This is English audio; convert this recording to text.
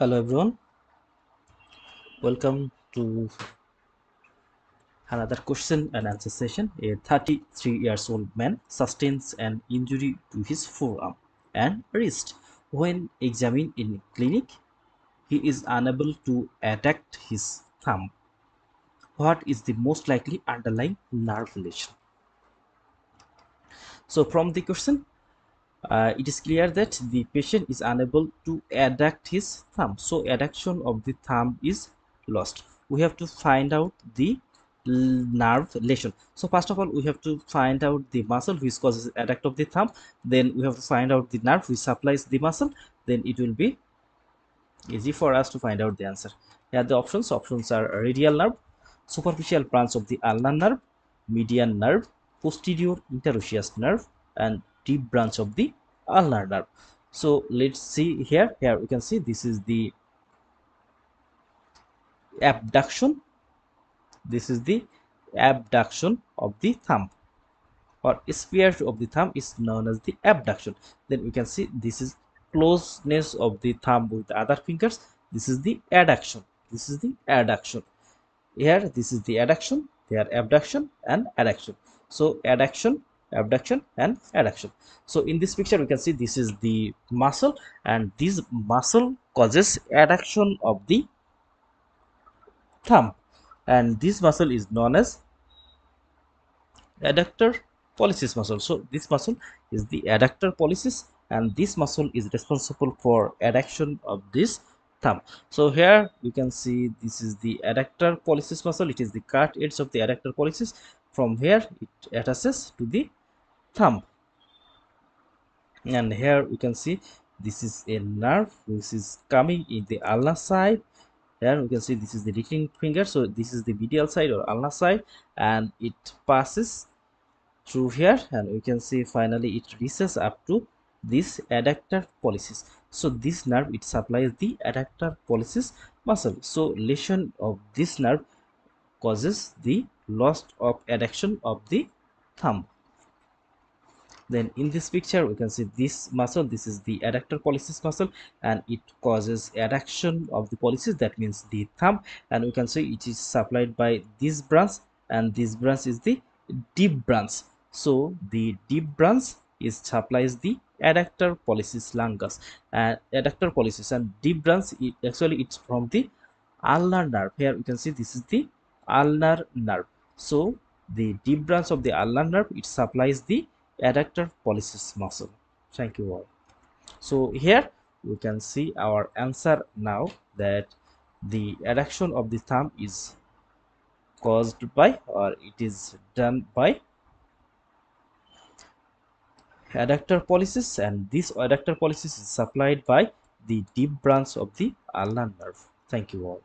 Hello everyone, welcome to another question and answer session. A 33 years old man sustains an injury to his forearm and wrist. When examined in clinic, he is unable to adduct his thumb. What is the most likely underlying nerve lesion? So from the question, uh, it is clear that the patient is unable to adduct his thumb. So adduction of the thumb is lost. We have to find out the nerve lesion. So first of all we have to find out the muscle which causes adduct of the thumb. Then we have to find out the nerve which supplies the muscle. Then it will be easy for us to find out the answer. Here the options. Options are radial nerve superficial branch of the ulnar nerve median nerve posterior interosseous nerve and deep branch of the ulnar so let's see here. Here we can see this is the abduction. This is the abduction of the thumb. Or sphere of the thumb is known as the abduction. Then we can see this is closeness of the thumb with the other fingers. This is the adduction. This is the adduction. Here this is the adduction. There abduction and adduction. So adduction abduction and adduction. So in this picture we can see this is the muscle and this muscle causes adduction of the thumb. And this muscle is known as adductor pollicis muscle. So this muscle is the adductor pollicis and this muscle is responsible for adduction of this thumb. So here you can see this is the adductor pollicis muscle. It is the cut edge of the adductor pollicis from here it attaches to the thumb. And here we can see this is a nerve which is coming in the ulnar side. Here we can see this is the ring finger so this is the medial side or ulnar side and it passes through here and we can see finally it reaches up to this adductor pollicis. So this nerve it supplies the adductor pollicis muscle. So lesion of this nerve causes the loss of adduction of the thumb then in this picture we can see this muscle. This is the adductor pollicis muscle and it causes adduction of the pollicis that means the thumb. And we can see it is supplied by this branch and this branch is the deep branch. So the deep branch is supplies the adductor pollicis longus and adductor pollicis and deep branch it actually it's from the ulnar nerve. Here you can see this is the ulnar nerve. So the deep branch of the ulnar nerve it supplies the adductor pollicis muscle. Thank you all. So here we can see our answer now that the adduction of the thumb is caused by or it is done by adductor pollicis and this adductor pollicis is supplied by the deep branch of the ulnar nerve. Thank you all